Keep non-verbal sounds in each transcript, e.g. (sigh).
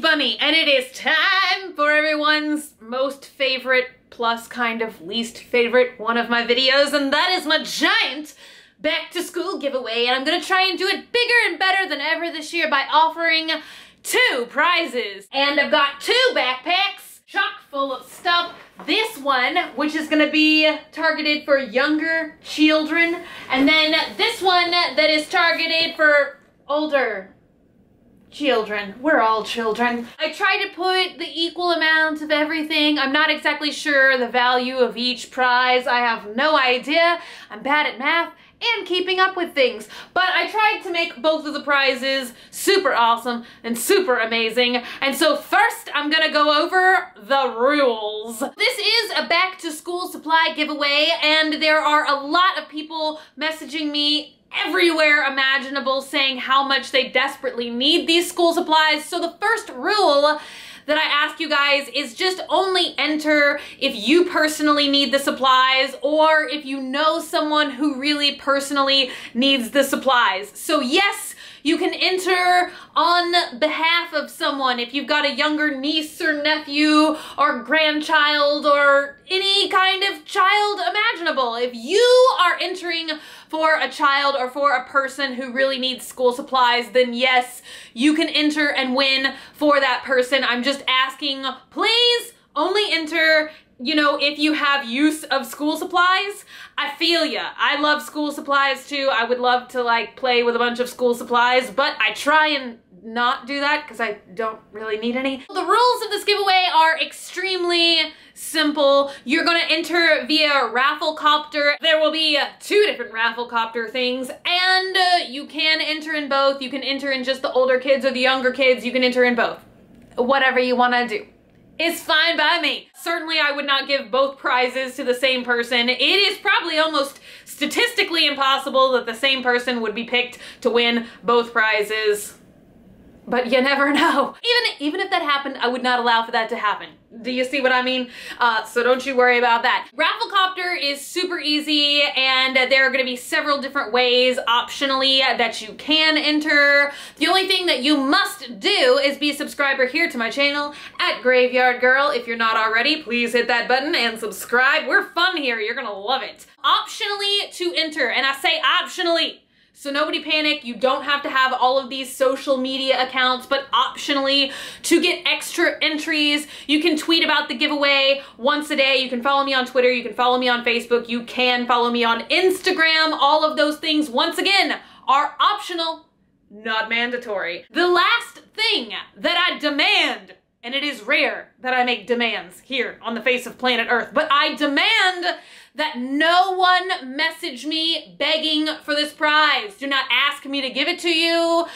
Bunny, and it is time for everyone's most favorite plus kind of least favorite one of my videos, and that is my giant back to school giveaway. And I'm gonna try and do it bigger and better than ever this year by offering two prizes. And I've got two backpacks chock full of stuff. This one, which is gonna be targeted for younger children, and then this one that is targeted for older children. We're all children. I try to put the equal amount of everything. I'm not exactly sure the value of each prize. I have no idea. I'm bad at math and keeping up with things. But I tried to make both of the prizes super awesome and super amazing. And so first I'm gonna go over the rules. This is a back to school supply giveaway and there are a lot of people messaging me everywhere imaginable saying how much they desperately need these school supplies. So the first rule that I ask you guys is just only enter if you personally need the supplies or if you know someone who really personally needs the supplies. So yes, you can enter on behalf of someone if you've got a younger niece or nephew or grandchild or imaginable. If you are entering for a child or for a person who really needs school supplies, then yes, you can enter and win for that person. I'm just asking, please only enter you know, if you have use of school supplies, I feel ya. I love school supplies too. I would love to like play with a bunch of school supplies, but I try and not do that because I don't really need any. The rules of this giveaway are extremely simple. You're gonna enter via Rafflecopter. There will be two different Rafflecopter things and uh, you can enter in both. You can enter in just the older kids or the younger kids. You can enter in both. Whatever you wanna do. It's fine by me. Certainly I would not give both prizes to the same person. It is probably almost statistically impossible that the same person would be picked to win both prizes. But you never (laughs) know. Even, even if that happened, I would not allow for that to happen. Do you see what I mean? Uh, so don't you worry about that. Rafflecopter is super easy and there are gonna be several different ways optionally that you can enter. The only thing that you must do is be a subscriber here to my channel at Graveyard Girl. If you're not already, please hit that button and subscribe. We're fun here, you're gonna love it. Optionally to enter, and I say optionally, so nobody panic, you don't have to have all of these social media accounts, but optionally to get extra entries, you can tweet about the giveaway once a day. You can follow me on Twitter, you can follow me on Facebook, you can follow me on Instagram. All of those things, once again, are optional, not mandatory. The last thing that I demand and it is rare that I make demands here on the face of planet Earth, but I demand that no one message me begging for this prize. Do not ask me to give it to you.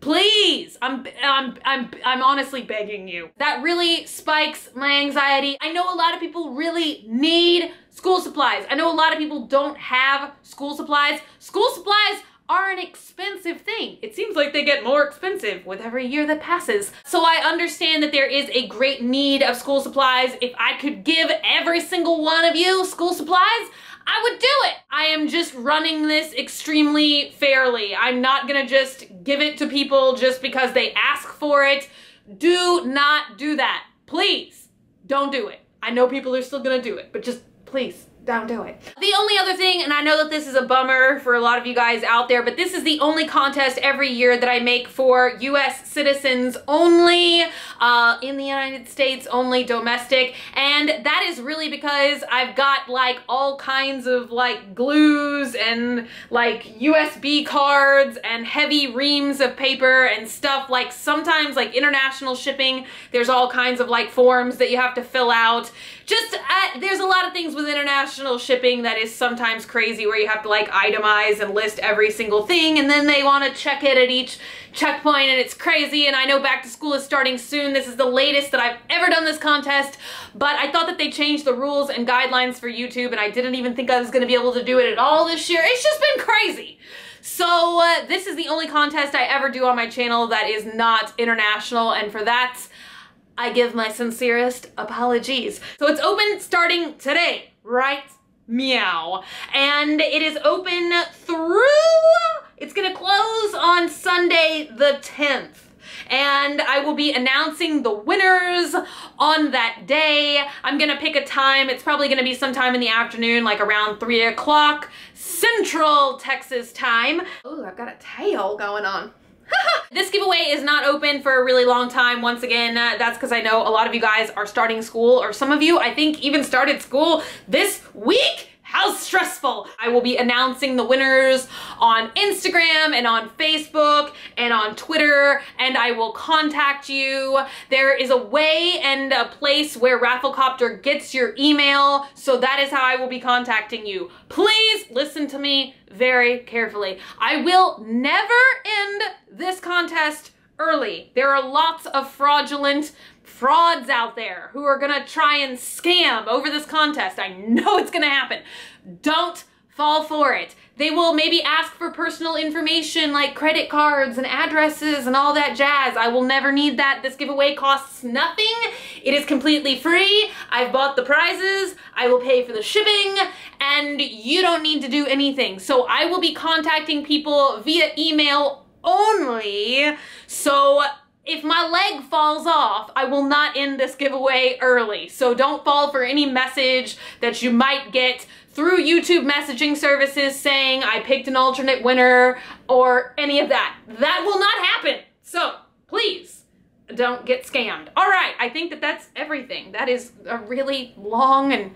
Please, I'm, I'm, I'm, I'm honestly begging you. That really spikes my anxiety. I know a lot of people really need school supplies. I know a lot of people don't have school supplies. School supplies are an expensive thing. It seems like they get more expensive with every year that passes. So I understand that there is a great need of school supplies. If I could give every single one of you school supplies, I would do it. I am just running this extremely fairly. I'm not gonna just give it to people just because they ask for it. Do not do that. Please, don't do it. I know people are still gonna do it, but just please don't do it. The only other thing, and I know that this is a bummer for a lot of you guys out there, but this is the only contest every year that I make for US citizens only, uh, in the United States, only domestic. And that is really because I've got like all kinds of like glues and like USB cards and heavy reams of paper and stuff. Like sometimes like international shipping, there's all kinds of like forms that you have to fill out. Just, uh, there's a lot of things with international international shipping that is sometimes crazy where you have to like itemize and list every single thing and then they want to check it at each checkpoint and it's crazy and I know back to school is starting soon. This is the latest that I've ever done this contest but I thought that they changed the rules and guidelines for YouTube and I didn't even think I was going to be able to do it at all this year. It's just been crazy. So uh, this is the only contest I ever do on my channel that is not international and for that I give my sincerest apologies. So it's open starting today right meow. And it is open through, it's gonna close on Sunday the 10th. And I will be announcing the winners on that day. I'm gonna pick a time. It's probably gonna be sometime in the afternoon, like around three o'clock Central Texas time. Oh, I've got a tail going on. (laughs) this giveaway is not open for a really long time. Once again, uh, that's because I know a lot of you guys are starting school, or some of you, I think, even started school this week. How stressful! I will be announcing the winners on Instagram and on Facebook and on Twitter, and I will contact you. There is a way and a place where Rafflecopter gets your email, so that is how I will be contacting you. Please listen to me very carefully. I will never end this contest early. There are lots of fraudulent frauds out there who are gonna try and scam over this contest. I know it's gonna happen. Don't fall for it. They will maybe ask for personal information like credit cards and addresses and all that jazz. I will never need that. This giveaway costs nothing. It is completely free. I've bought the prizes. I will pay for the shipping and you don't need to do anything. So I will be contacting people via email only. So if my leg falls off, I will not end this giveaway early. So don't fall for any message that you might get through YouTube messaging services saying I picked an alternate winner or any of that. That will not happen. So please don't get scammed. All right, I think that that's everything. That is a really long and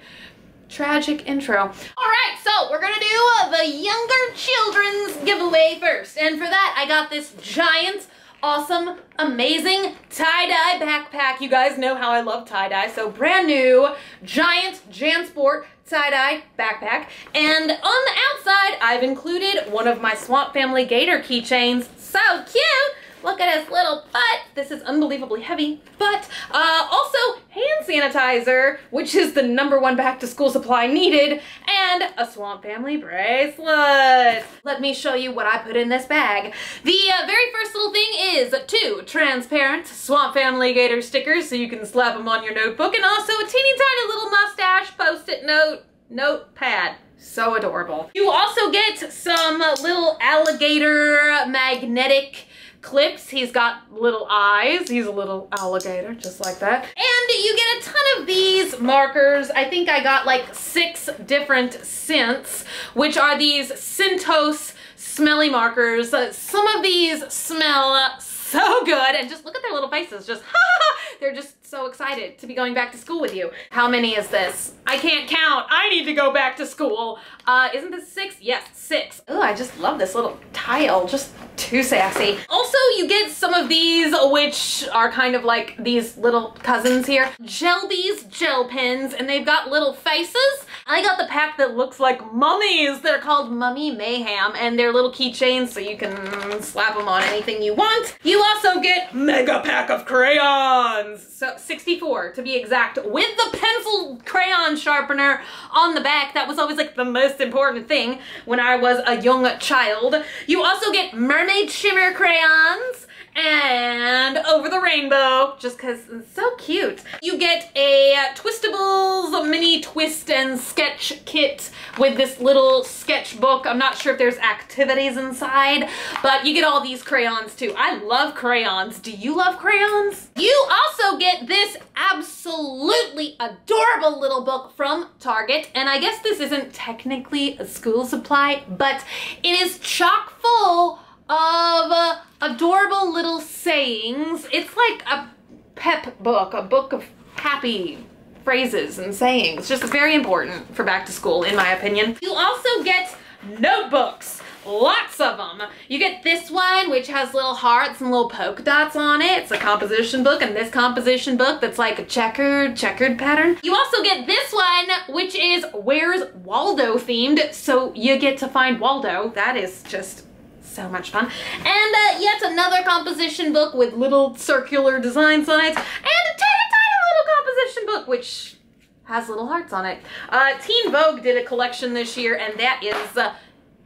tragic intro. All right, so we're gonna do the younger children's giveaway first. And for that, I got this giant awesome, amazing tie-dye backpack. You guys know how I love tie-dye. So brand new, giant JanSport tie-dye backpack. And on the outside, I've included one of my Swamp Family Gator keychains. So cute! Look at his little butt. This is unbelievably heavy. But uh, also hand sanitizer, which is the number one back to school supply needed, and a Swamp Family bracelet. Let me show you what I put in this bag. The uh, very first little thing is two transparent Swamp Family Gator stickers so you can slap them on your notebook, and also a teeny tiny little mustache post-it note notepad. So adorable. You also get some little alligator magnetic clips. He's got little eyes. He's a little alligator, just like that. And you get a ton of these markers. I think I got like six different scents, which are these Scentos smelly markers. Uh, some of these smell so good and just look at their little faces. Just, (laughs) they're just so excited to be going back to school with you. How many is this? I can't count. I need to go back to school. Uh, isn't this six? Yes, six. Oh, I just love this little tile. Just too sassy. Also, you get some of these, which are kind of like these little cousins here. Gelby's gel pens, and they've got little faces. I got the pack that looks like mummies. They're called Mummy Mayhem, and they're little keychains, so you can slap them on anything you want. You also get mega pack of crayons. So 64 to be exact, with the pencil crayon sharpener on the back. That was always like the most important thing when I was a young child. You also get mermaid shimmer crayons and Over the Rainbow, just because it's so cute. You get a Twistables mini twist and sketch kit with this little sketchbook. I'm not sure if there's activities inside, but you get all these crayons too. I love crayons. Do you love crayons? You also get this absolutely adorable little book from Target, and I guess this isn't technically a school supply, but it is chock full of uh, adorable little sayings. It's like a pep book, a book of happy phrases and sayings. Just very important for back to school, in my opinion. You also get notebooks. Lots of them. You get this one, which has little hearts and little polka dots on it. It's a composition book, and this composition book that's like a checkered, checkered pattern. You also get this one, which is Where's Waldo themed, so you get to find Waldo. That is just so much fun. And uh, yet another composition book with little circular design sides and a tiny, tiny little composition book, which has little hearts on it. Uh, Teen Vogue did a collection this year, and that is uh,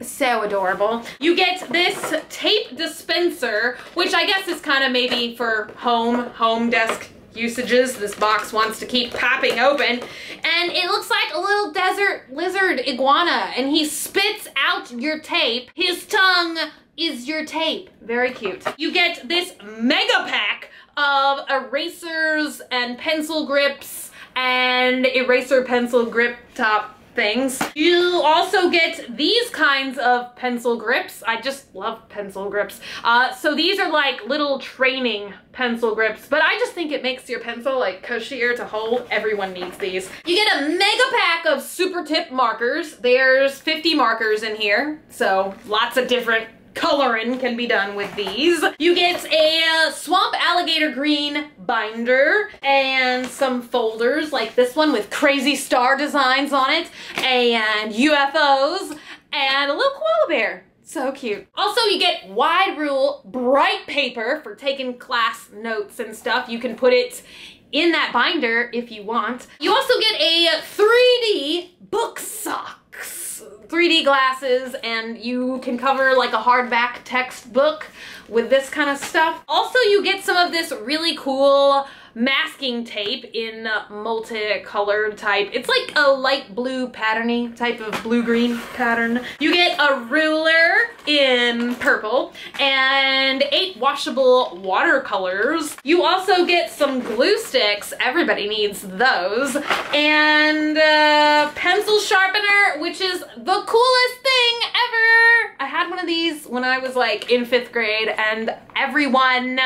so adorable. You get this tape dispenser, which I guess is kind of maybe for home, home desk usages this box wants to keep popping open. And it looks like a little desert lizard iguana and he spits out your tape. His tongue is your tape. Very cute. You get this mega pack of erasers and pencil grips and eraser pencil grip top things. You also get these kinds of pencil grips. I just love pencil grips. Uh, so these are like little training pencil grips, but I just think it makes your pencil like cushier to hold. Everyone needs these. You get a mega pack of super tip markers. There's 50 markers in here, so lots of different coloring can be done with these. You get a swamp alligator green binder and some folders like this one with crazy star designs on it and UFOs and a little koala bear. So cute. Also, you get wide rule bright paper for taking class notes and stuff. You can put it in that binder if you want. You also get a 3D book socks. 3D glasses and you can cover like a hardback textbook with this kind of stuff. Also, you get some of this really cool masking tape in uh, multicolored type. It's like a light blue patterny type of blue-green pattern. You get a ruler in purple and eight washable watercolors. You also get some glue sticks. Everybody needs those. And a pencil sharpener, which is the coolest thing ever. I had one of these when I was like in fifth grade and everyone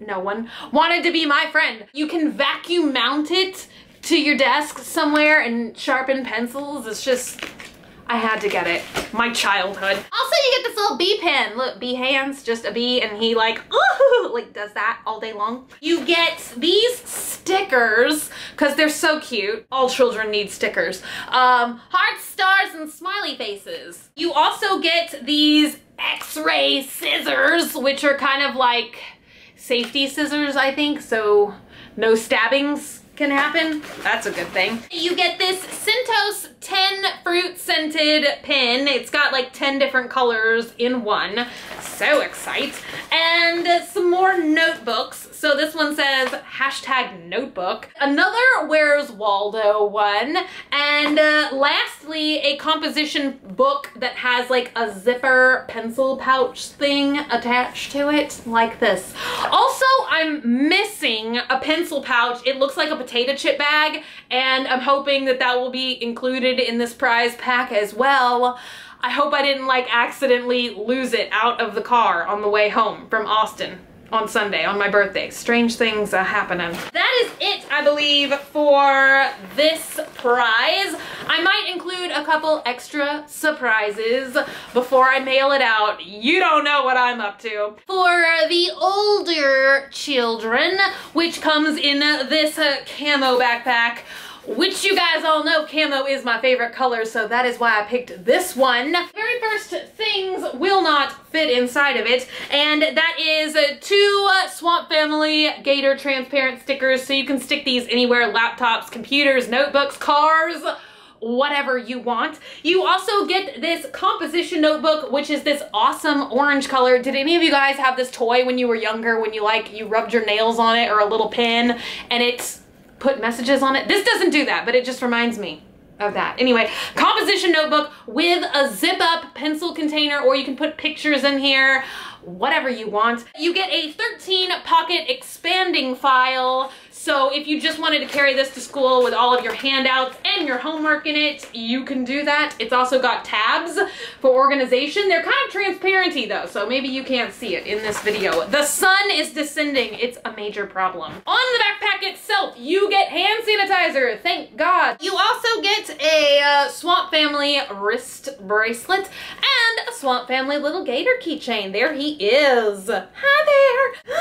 no one wanted to be my friend. You can vacuum mount it to your desk somewhere and sharpen pencils. It's just, I had to get it. My childhood. Also, you get this little bee pen. Look, bee hands, just a bee, and he like, ooh, (laughs) like does that all day long. You get these stickers, because they're so cute. All children need stickers. Um, hearts, stars, and smiley faces. You also get these x-ray scissors, which are kind of like safety scissors, I think, so no stabbings can happen. That's a good thing. You get this Scentos 10 fruit scented pin. It's got like 10 different colors in one. So excited. And some more notebooks. So this one says hashtag notebook. Another Where's Waldo one. And uh, lastly, a composition book that has like a zipper pencil pouch thing attached to it like this. Also, I'm missing a pencil pouch. It looks like a potato chip bag and I'm hoping that that will be included in this prize pack as well. I hope I didn't like accidentally lose it out of the car on the way home from Austin on Sunday, on my birthday. Strange things are happening. That is it, I believe, for this prize. I might include a couple extra surprises before I mail it out. You don't know what I'm up to. For the older children, which comes in this camo backpack, which you guys all know camo is my favorite color, so that is why I picked this one. Very first things will not fit inside of it, and that is two Swamp Family Gator transparent stickers, so you can stick these anywhere, laptops, computers, notebooks, cars, whatever you want. You also get this composition notebook, which is this awesome orange color. Did any of you guys have this toy when you were younger, when you like, you rubbed your nails on it or a little pin and it's put messages on it. This doesn't do that, but it just reminds me of that. Anyway, composition notebook with a zip up pencil container or you can put pictures in here whatever you want. You get a 13 pocket expanding file. So if you just wanted to carry this to school with all of your handouts and your homework in it, you can do that. It's also got tabs for organization. They're kind of transparency though, so maybe you can't see it in this video. The sun is descending. It's a major problem. On the backpack itself, you get hand sanitizer, thank God. You also get a uh, Swamp Family wrist bracelet and a Swamp Family little gator keychain. There he is. Hi there.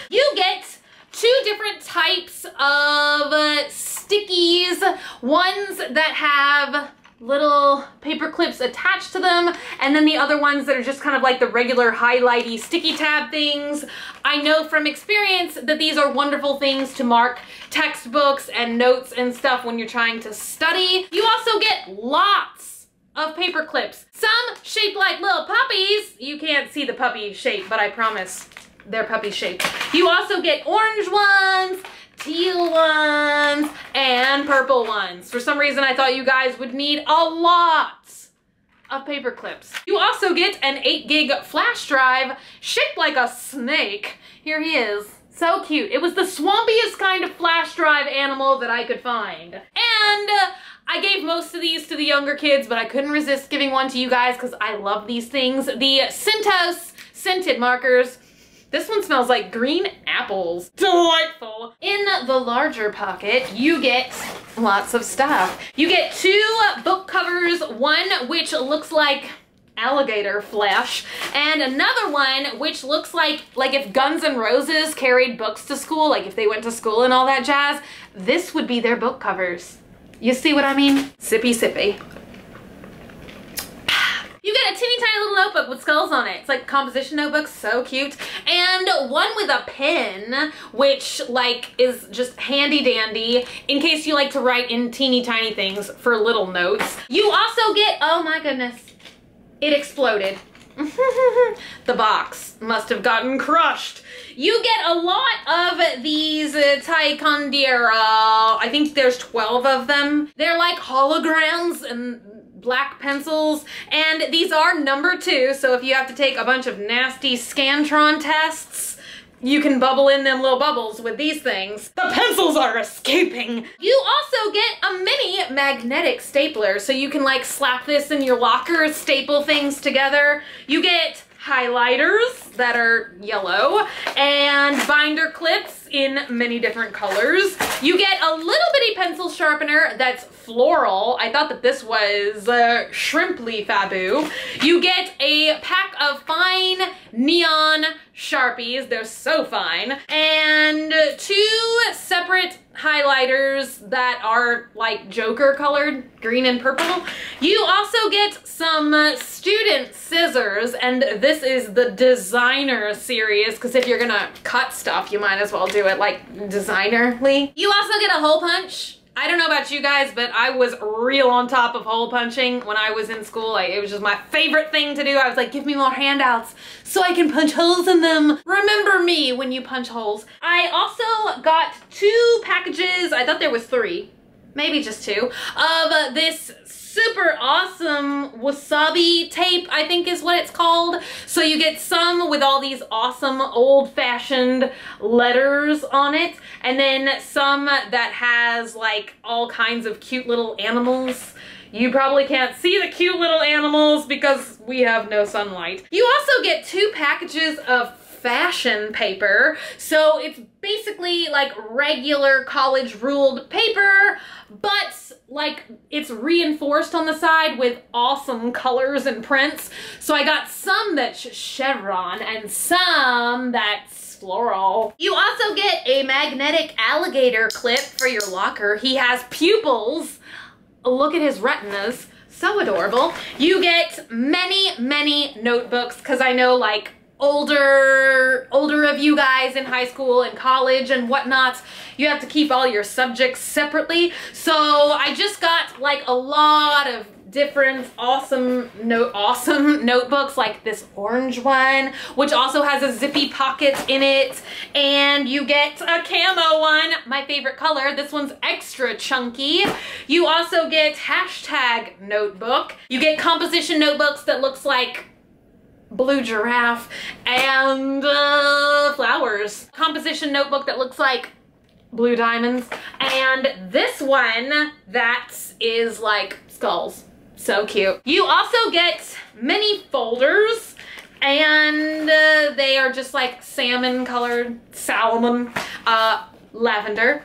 (gasps) you get two different types of stickies. Ones that have little paper clips attached to them and then the other ones that are just kind of like the regular highlighty sticky tab things. I know from experience that these are wonderful things to mark textbooks and notes and stuff when you're trying to study. You also get lots of paper clips. Some shaped like little puppies. You can't see the puppy shape, but I promise they're puppy shaped. You also get orange ones, teal ones, and purple ones. For some reason, I thought you guys would need a lot of paper clips. You also get an 8 gig flash drive shaped like a snake. Here he is. So cute. It was the swampiest kind of flash drive animal that I could find. And uh, I gave most of these to the younger kids, but I couldn't resist giving one to you guys because I love these things. The Scentos scented markers. This one smells like green apples. Delightful. In the larger pocket, you get lots of stuff. You get two book covers, one which looks like alligator flesh and another one which looks like like if Guns N' Roses carried books to school like if they went to school and all that jazz this would be their book covers you see what I mean sippy sippy get a teeny tiny little notebook with skulls on it. It's like composition notebook, so cute. And one with a pen, which like is just handy dandy in case you like to write in teeny tiny things for little notes. You also get, oh my goodness, it exploded. (laughs) the box must have gotten crushed. You get a lot of these uh, Ticonderoga. I think there's 12 of them. They're like holograms and black pencils, and these are number two, so if you have to take a bunch of nasty Scantron tests, you can bubble in them little bubbles with these things. The pencils are escaping. You also get a mini magnetic stapler, so you can like slap this in your locker, staple things together. You get highlighters that are yellow and binder clips in many different colors. You get a little bitty pencil sharpener that's floral. I thought that this was uh, Shrimply Fabu. You get a pack of fine neon Sharpies. They're so fine. And two separate highlighters that are like Joker colored, green and purple. You also get some student scissors, and this is the designer series, because if you're gonna cut stuff, you might as well do it like designerly. You also get a hole punch, I don't know about you guys, but I was real on top of hole punching when I was in school. Like, it was just my favorite thing to do. I was like, give me more handouts so I can punch holes in them. Remember me when you punch holes. I also got two packages, I thought there was three, maybe just two, of this super awesome wasabi tape, I think is what it's called. So you get some with all these awesome old-fashioned letters on it, and then some that has like all kinds of cute little animals. You probably can't see the cute little animals because we have no sunlight. You also get two packages of fashion paper. So it's basically like regular college ruled paper, but like it's reinforced on the side with awesome colors and prints. So I got some that's chevron and some that's floral. You also get a magnetic alligator clip for your locker. He has pupils. Look at his retinas. So adorable. You get many, many notebooks because I know like older older of you guys in high school and college and whatnot you have to keep all your subjects separately. So I just got like a lot of different awesome note awesome (laughs) notebooks like this orange one which also has a zippy pocket in it and you get a camo one my favorite color. This one's extra chunky. You also get hashtag notebook. You get composition notebooks that looks like blue giraffe, and uh, flowers. Composition notebook that looks like blue diamonds. And this one that is like skulls. So cute. You also get mini folders and uh, they are just like salmon colored, salmon, uh, lavender.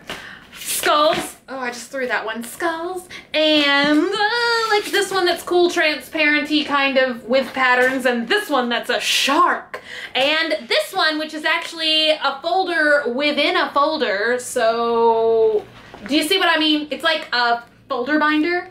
Skulls. Oh, I just threw that one. Skulls. And uh, like this one that's cool, transparenty kind of with patterns. And this one that's a shark. And this one, which is actually a folder within a folder. So do you see what I mean? It's like a folder binder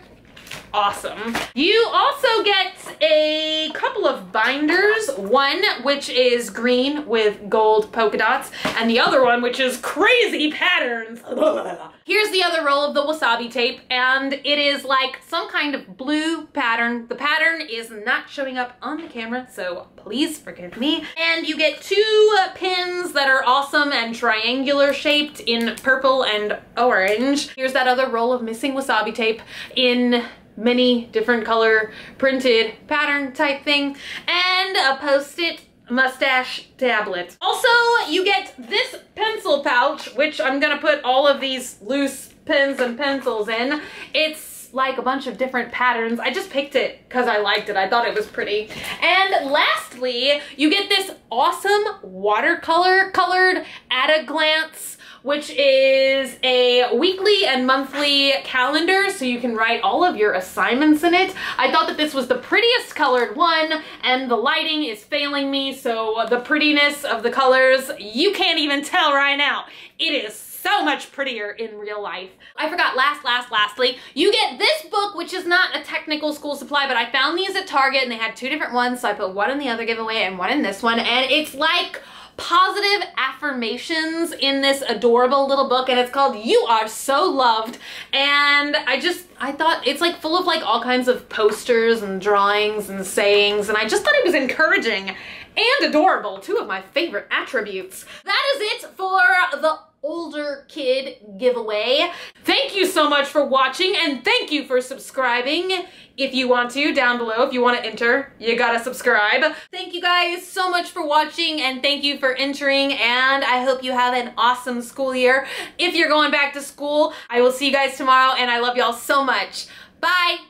awesome. You also get a couple of binders, one which is green with gold polka dots, and the other one which is crazy patterns. (laughs) Here's the other roll of the wasabi tape, and it is like some kind of blue pattern. The pattern is not showing up on the camera, so please forgive me. And you get two pins that are awesome and triangular shaped in purple and orange. Here's that other roll of missing wasabi tape in many different color printed pattern type thing and a post-it mustache tablet. Also, you get this pencil pouch, which I'm gonna put all of these loose pens and pencils in. It's like a bunch of different patterns. I just picked it because I liked it. I thought it was pretty. And lastly, you get this awesome watercolor colored at a glance which is a weekly and monthly calendar so you can write all of your assignments in it. I thought that this was the prettiest colored one and the lighting is failing me so the prettiness of the colors you can't even tell right now. It is so much prettier in real life. I forgot last, last, lastly, you get this book, which is not a technical school supply, but I found these at Target and they had two different ones. So I put one in the other giveaway and one in this one. And it's like positive affirmations in this adorable little book and it's called You Are So Loved and I just I thought it's like full of like all kinds of posters and drawings and sayings and I just thought it was encouraging and adorable two of my favorite attributes. That is it for the older kid giveaway. Thank you so much for watching and thank you for subscribing. If you want to, down below, if you want to enter, you gotta subscribe. Thank you guys so much for watching and thank you for entering and I hope you have an awesome school year. If you're going back to school, I will see you guys tomorrow and I love y'all so much. Bye!